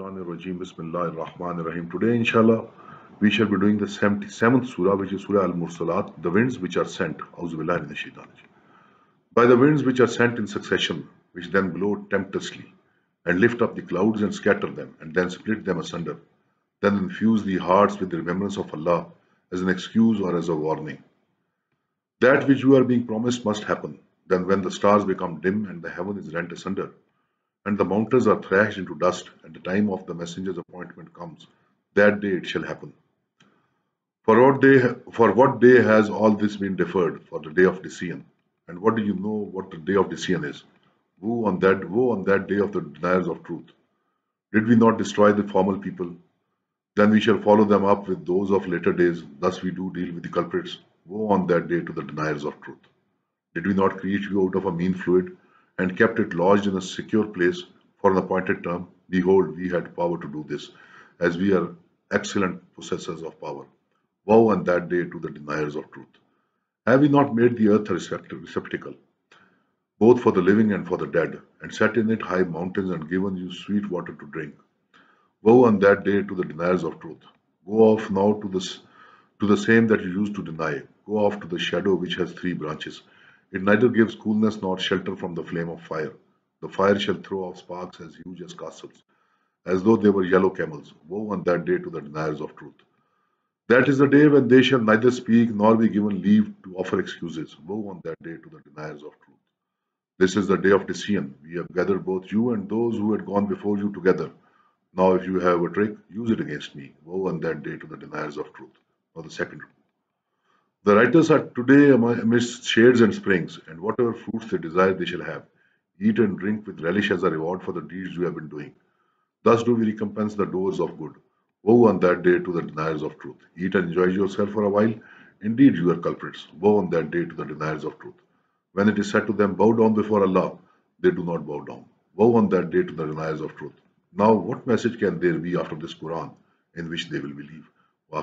Today, inshallah, we shall be doing the 77th surah, which is Surah Al-Mursalat, the winds which are sent. By the winds which are sent in succession, which then blow tempestuously, and lift up the clouds and scatter them, and then split them asunder, then infuse the hearts with the remembrance of Allah as an excuse or as a warning. That which you are being promised must happen. Then when the stars become dim and the heaven is rent asunder, and the mountains are thrashed into dust, and the time of the messenger's appointment comes, that day it shall happen. For what day, for what day has all this been deferred? For the day of decision. And what do you know what the day of decision is? Woe on that, woe on that day of the deniers of truth. Did we not destroy the formal people? Then we shall follow them up with those of later days. Thus we do deal with the culprits. Woe on that day to the deniers of truth. Did we not create you out of a mean fluid? And kept it lodged in a secure place for an appointed term, behold, we had power to do this, as we are excellent possessors of power. Woe on that day to the deniers of truth. Have we not made the earth a receptacle, both for the living and for the dead, and set in it high mountains and given you sweet water to drink? Woe on that day to the deniers of truth. Go off now to this to the same that you used to deny. Go off to the shadow which has three branches it neither gives coolness nor shelter from the flame of fire. The fire shall throw off sparks as huge as castles, as though they were yellow camels. Woe on that day to the deniers of truth. That is the day when they shall neither speak nor be given leave to offer excuses. Woe on that day to the deniers of truth. This is the day of decision. We have gathered both you and those who had gone before you together. Now, if you have a trick, use it against me. Woe on that day to the deniers of truth. Now, the second the writers are today amidst shades and springs, and whatever fruits they desire, they shall have. Eat and drink with relish as a reward for the deeds you have been doing. Thus do we recompense the doers of good. Woe on that day to the deniers of truth. Eat and enjoy yourself for a while. Indeed, you are culprits. Woe on that day to the deniers of truth. When it is said to them, Bow down before Allah, they do not bow down. Woe on that day to the deniers of truth. Now, what message can there be after this Quran in which they will believe? Wa